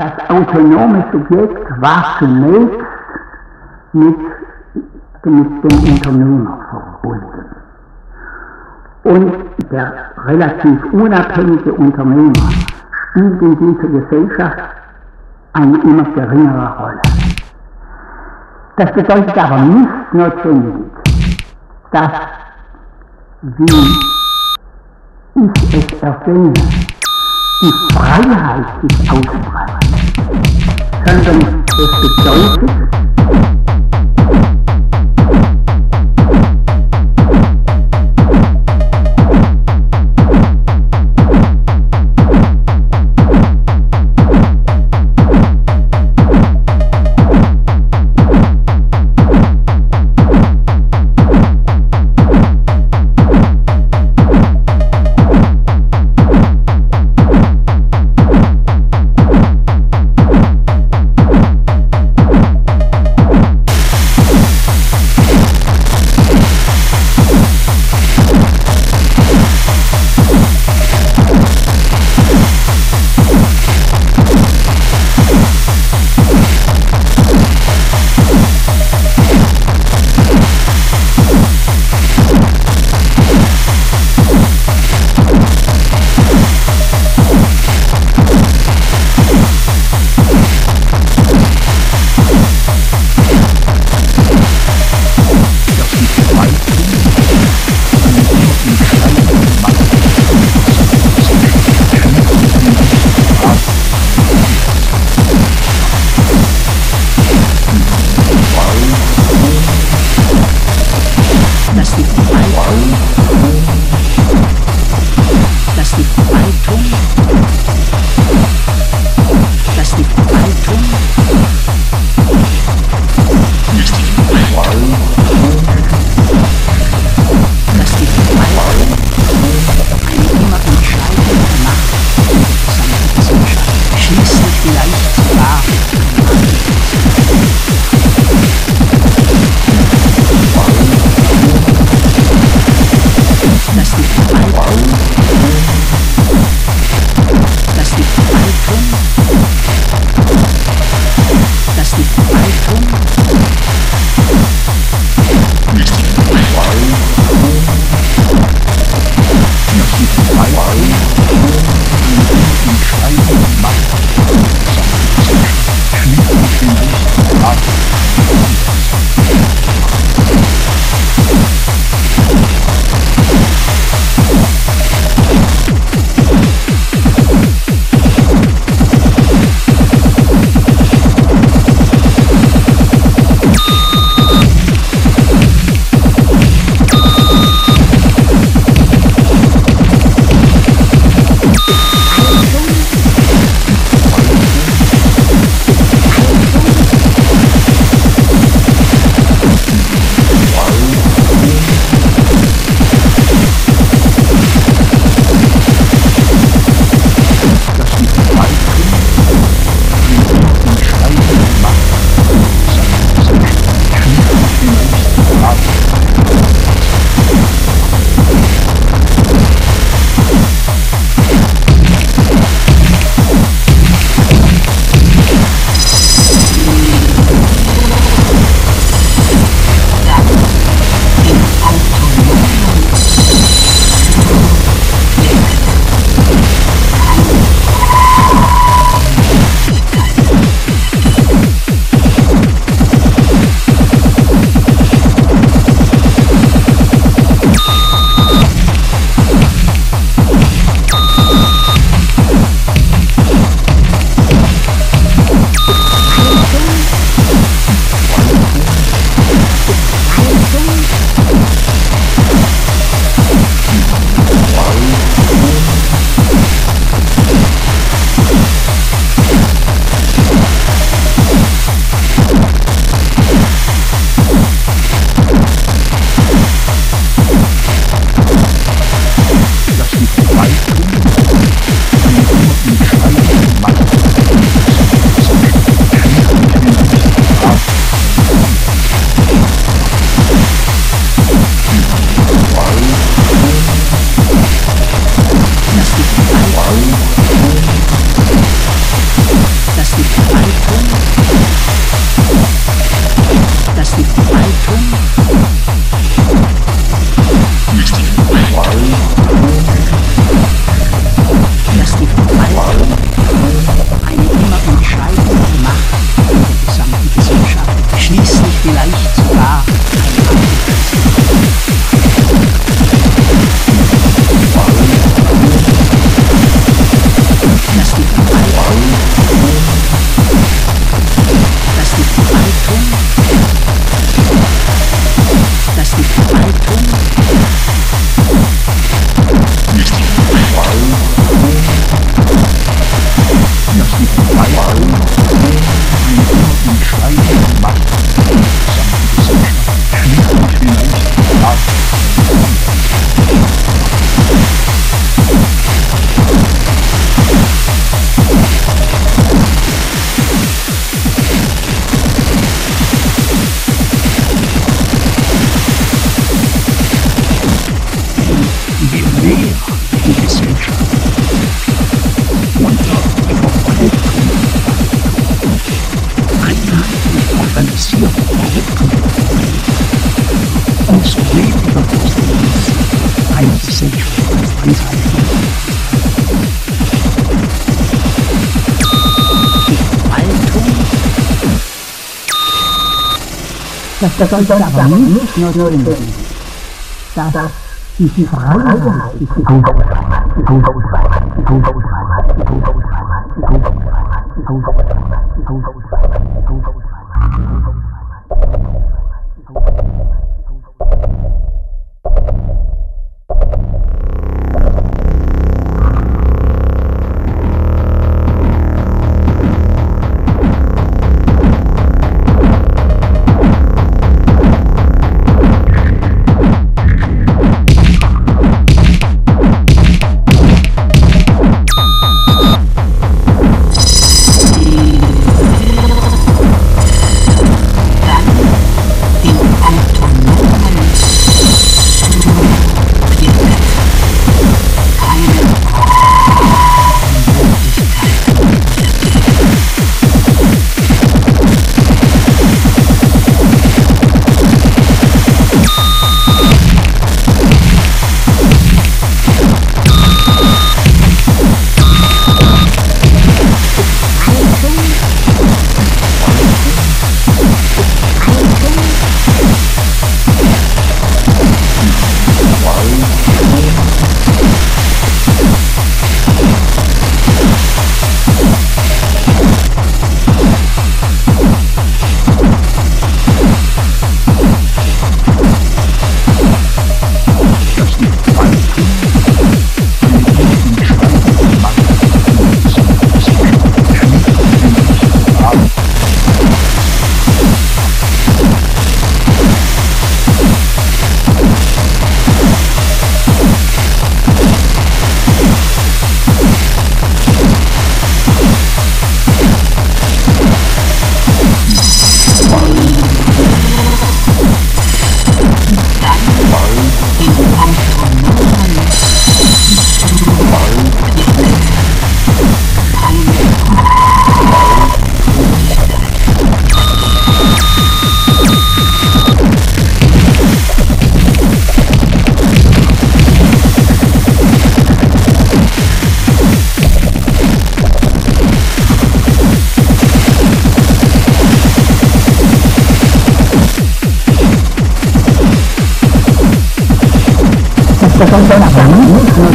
Das autonome Subjekt war zunächst mit, mit dem Unternehmer verbunden. Und der relativ unabhängige Unternehmer spielt in dieser Gesellschaft eine immer geringere Rolle. Das bedeutet aber nicht notwendig, dass, wie ich es erwähne, die Freiheit sich ausbreitet, thanh trùng được tuyệt đối fantástico. Chắc chắc chắc chắc phải nghĩ Nhớ nhớ đừng Ta ta Chỉ chỉ phải Không không phải Không không phải Không không phải Không không phải Không không phải Không không phải Không không phải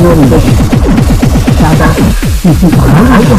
说你的事加班你不可能一个